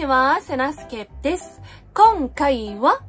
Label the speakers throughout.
Speaker 1: ちは、セナスケです。今回は、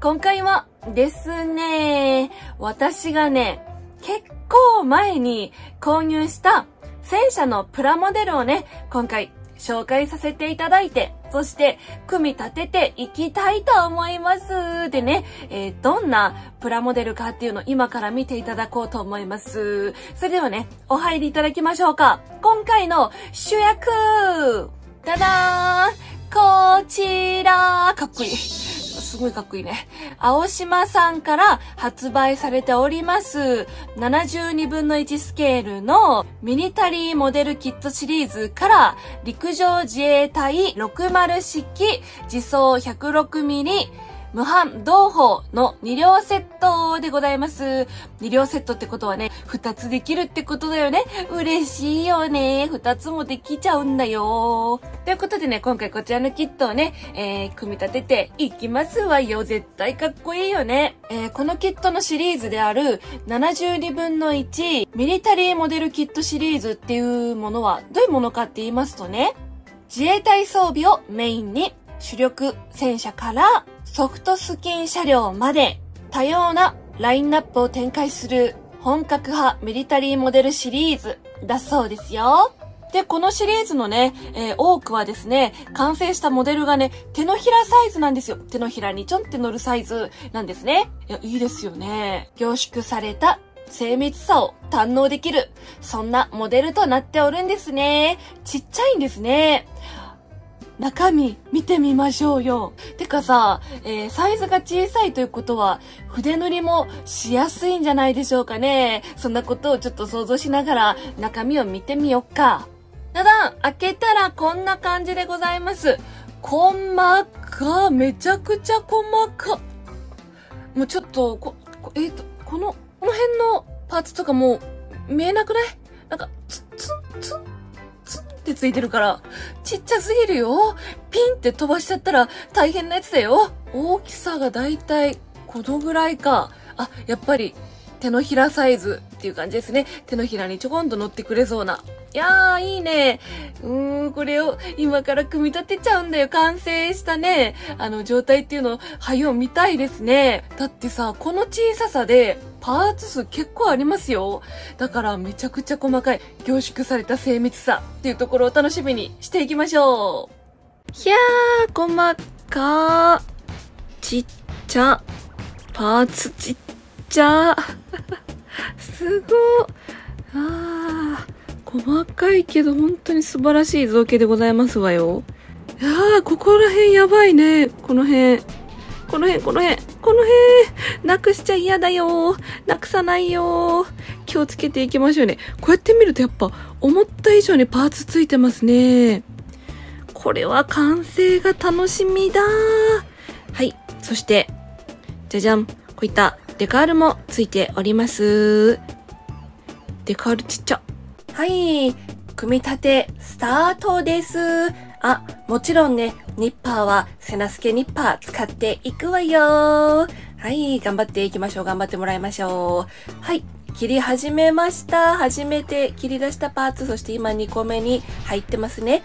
Speaker 1: 今回はですね、私がね、結構前に購入した戦車のプラモデルをね、今回紹介させていただいて、そして組み立てていきたいと思います。でね、えー、どんなプラモデルかっていうのを今から見ていただこうと思います。それではね、お入りいただきましょうか。今回の主役ただーんこちらかっこいい。すごいかっこいいね。青島さんから発売されております、72分の1スケールのミニタリーモデルキットシリーズから陸上自衛隊60式自走 106mm 無版同胞の2両セットでございます。2両セットってことはね、2つできるってことだよね。嬉しいよね。2つもできちゃうんだよ。ということでね、今回こちらのキットをね、えー、組み立てていきますわよ。絶対かっこいいよね。えー、このキットのシリーズである72分の1ミリタリーモデルキットシリーズっていうものはどういうものかって言いますとね、自衛隊装備をメインに主力戦車からソフトスキン車両まで多様なラインナップを展開する本格派ミリタリーモデルシリーズだそうですよ。で、このシリーズのね、えー、多くはですね、完成したモデルがね、手のひらサイズなんですよ。手のひらにちょんって乗るサイズなんですね。いや、いいですよね。凝縮された精密さを堪能できる、そんなモデルとなっておるんですね。ちっちゃいんですね。中身見てみましょうよ。てかさ、えー、サイズが小さいということは、筆塗りもしやすいんじゃないでしょうかね。そんなことをちょっと想像しながら中身を見てみよっか。ただ、開けたらこんな感じでございます。細か、めちゃくちゃ細か。もうちょっと、こ、えっ、ー、と、この、この辺のパーツとかもう見えなくない？なんか、つ、つ、つ、ってついてるから、ちっちゃすぎるよ。ピンって飛ばしちゃったら大変なやつだよ。大きさがだいたいこのぐらいか。あ、やっぱり手のひらサイズっていう感じですね。手のひらにちょこんと乗ってくれそうな。いやー、いいね。うーん、これを今から組み立てちゃうんだよ。完成したね、あの状態っていうのを、はよ見たいですね。だってさ、この小ささで、パーツ数結構ありますよ。だからめちゃくちゃ細かい凝縮された精密さっていうところを楽しみにしていきましょう。ひゃー、細かちっちゃ。パーツちっちゃ。すごあー、細かいけど本当に素晴らしい造形でございますわよ。いやー、ここら辺やばいね。この辺。この辺、この辺、この辺、なくしちゃ嫌だよなくさないよ気をつけていきましょうね。こうやって見るとやっぱ、思った以上にパーツついてますね。これは完成が楽しみだはい。そして、じゃじゃん。こういったデカールもついております。デカールちっちゃ。はい。組み立て、スタートです。あ、もちろんね、ニッパーは、セナスケニッパー使っていくわよはい、頑張っていきましょう。頑張ってもらいましょう。はい。切り始めました。初めて切り出したパーツ、そして今2個目に入ってますね。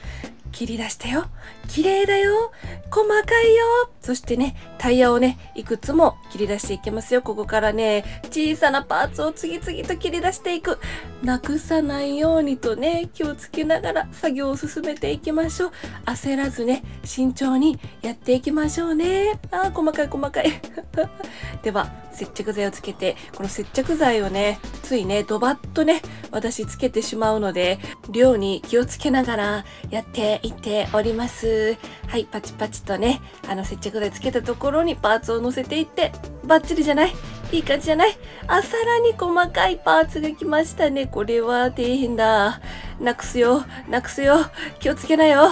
Speaker 1: 切り出したよ。綺麗だよ。細かいよ。そしてね、タイヤをね、いくつも切り出していきますよ。ここからね、小さなパーツを次々と切り出していく。なくさないようにとね、気をつけながら作業を進めていきましょう。焦らずね、慎重にやっていきましょうね。あー、細かい細かい。では、接着剤をつけて、この接着剤をね、ついね、ドバッとね、私つけてしまうので、量に気をつけながらやっていっております。はい、パチパチとね、あの接着剤つけたところにパーツを乗せていって、バッチリじゃない？いい感じじゃない？あ、さらに細かいパーツが来ましたね。これは大変だ。なくすよ。なくすよ。気をつけなよ。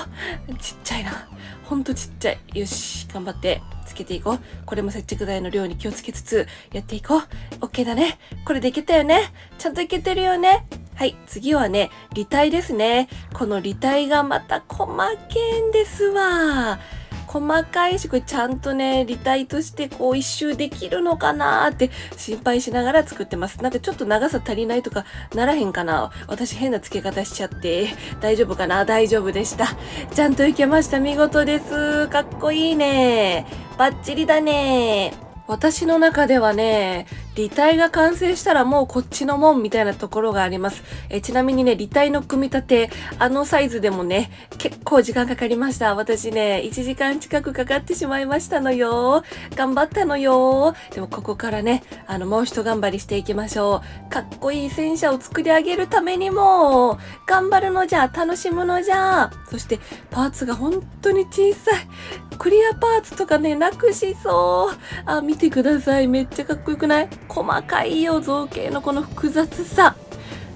Speaker 1: ちっちゃいな。ほんとちっちゃい。よし、頑張ってつけていこう。これも接着剤の量に気をつけつつやっていこう。OK だね。これでいけたよね。ちゃんといけてるよね。はい、次はね、履体ですね。この履体がまた細けんですわ。細かいし、これちゃんとね、立体としてこう一周できるのかなーって心配しながら作ってます。なんかちょっと長さ足りないとかならへんかな私変な付け方しちゃって、大丈夫かな？大丈夫でした。ちゃんといけました。見事です。かっこいいね。バッチリだね。私の中ではね、立体が完成したらもうこっちのもんみたいなところがあります。えちなみにね、立体の組み立て、あのサイズでもね、結構時間かかりました。私ね、1時間近くかかってしまいましたのよ。頑張ったのよ。でもここからね、あの、もう一頑張りしていきましょう。かっこいい戦車を作り上げるためにも、頑張るのじゃ、楽しむのじゃ。そして、パーツが本当に小さい。クリアパーツとかね、なくしそう。あ、見てください。めっちゃかっこよくない？細かいよ、造形のこの複雑さ。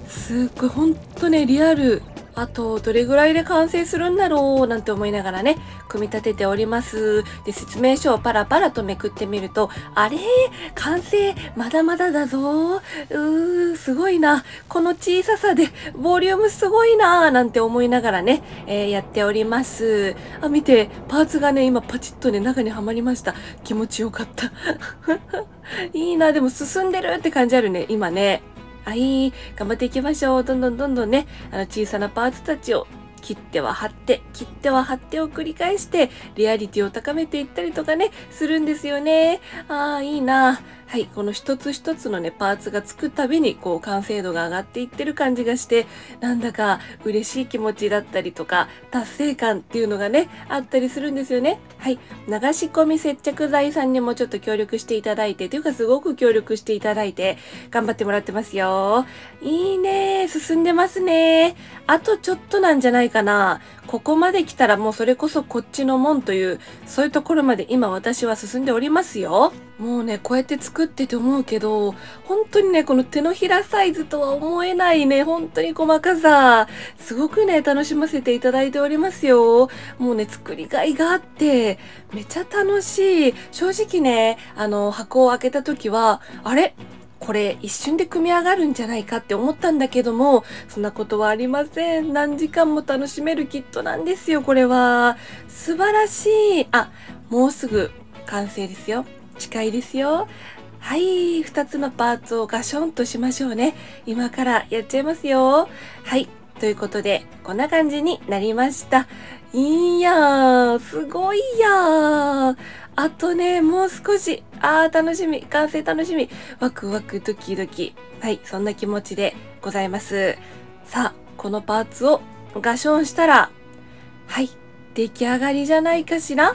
Speaker 1: すっごい、ほんとね、リアル。あと、どれぐらいで完成するんだろうなんて思いながらね、組み立てております。で、説明書をパラパラとめくってみると、あれ？完成まだまだだぞうー、すごいな。この小ささで、ボリュームすごいななんて思いながらね、えー、やっております。あ、見て、パーツがね、今パチッとね、中にはまりました。気持ちよかった。いいな、でも進んでるって感じあるね、今ね。はい、頑張っていきましょう。どんどんどんどんね、あの小さなパーツたちを切っては貼って、切っては貼ってを繰り返して、リアリティを高めていったりとかね、するんですよね。ああ、いいな。はい、この一つ一つのね、パーツがつくたびに、こう、完成度が上がっていってる感じがして、なんだか嬉しい気持ちだったりとか、達成感っていうのがね、あったりするんですよね。はい、流し込み接着剤さんにもちょっと協力していただいて、というかすごく協力していただいて、頑張ってもらってますよ。いいね進んでますねあとちょっとなんじゃないかな。ここまで来たらもうそれこそこっちのもんという、そういうところまで今私は進んでおりますよ。もうね、こうやって作ってて思うけど、本当にね、この手のひらサイズとは思えないね、本当に細かさ、すごくね、楽しませていただいておりますよ。もうね、作りがいがあって、めちゃ楽しい。正直ね、あの、箱を開けた時は、あれ？これ一瞬で組み上がるんじゃないかって思ったんだけども、そんなことはありません。何時間も楽しめるキットなんですよ、これは。素晴らしい。あ、もうすぐ完成ですよ。近いですよ。はい、二つのパーツをガションとしましょうね。今からやっちゃいますよ。はい、ということで、こんな感じになりました。いやー、すごいやー。あとね、もう少し。あー、楽しみ。完成楽しみ。ワクワクドキドキ。はい、そんな気持ちでございます。さあ、このパーツをガションしたら、はい、出来上がりじゃないかしら？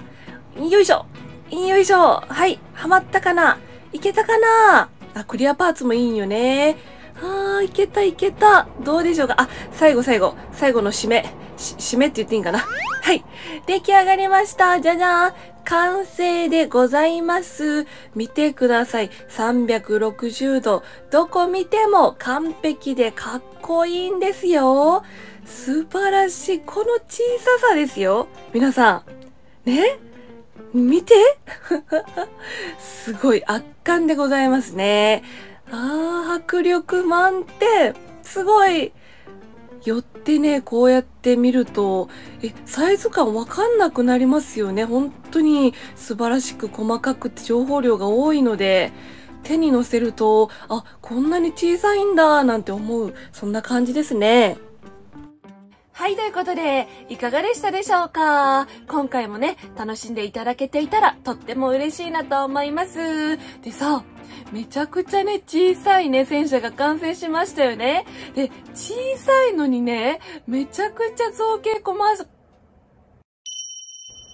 Speaker 1: よいしょよいしょはい、はまったかな？いけたかな？あ、クリアパーツもいいんよね。あー、いけたいけた。どうでしょうか？あ、最後最後、最後の締め。締めって言っていいんかな？はい。出来上がりました。じゃじゃーん。完成でございます。見てください。360度。どこ見ても完璧でかっこいいんですよ。素晴らしい。この小ささですよ。皆さん。ね？見て？すごい圧巻でございますね。ああ、迫力満点。すごい。よってね、こうやって見ると、え、サイズ感わかんなくなりますよね。本当に素晴らしく細かくて情報量が多いので、手に乗せると、あ、こんなに小さいんだ、なんて思う、そんな感じですね。
Speaker 2: はい、ということで、いかがでしたでしょうか？今回もね、楽しんでいただけていたら、とっても嬉しいなと思います。でさ、めちゃくちゃね、小さいね、戦車が完成しましたよね。で、小さいのにね、めちゃくちゃ造形細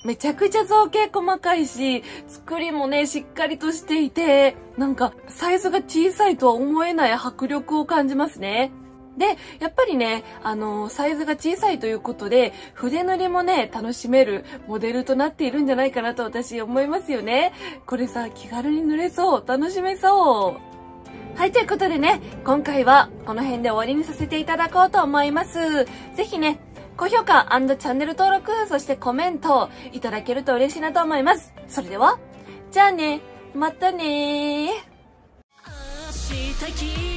Speaker 2: めちゃくちゃ造形細かいし、作りもね、しっかりとしていて、なんか、サイズが小さいとは思えない迫力を感じますね。で、やっぱりね、あの、サイズが小さいということで、筆塗りもね、楽しめるモデルとなっているんじゃないかなと私思いますよね。これさ、気軽に塗れそう。楽しめそう。はい、ということでね、今回はこの辺で終わりにさせていただこうと思います。ぜひね、高評価チャンネル登録、そしてコメントいただけると嬉しいなと思います。それでは、じゃあね、またねー。